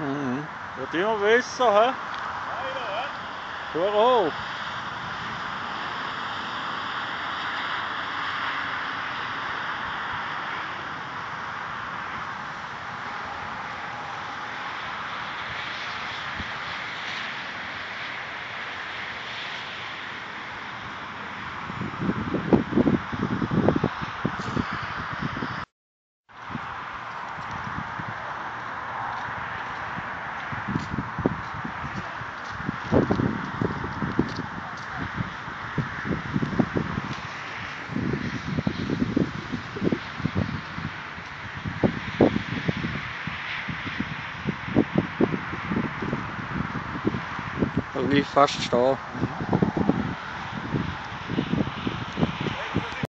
Mm -hmm. Det er jo vist så her. Hej da. Du er råd. irgendwie fast stehen. Mhm.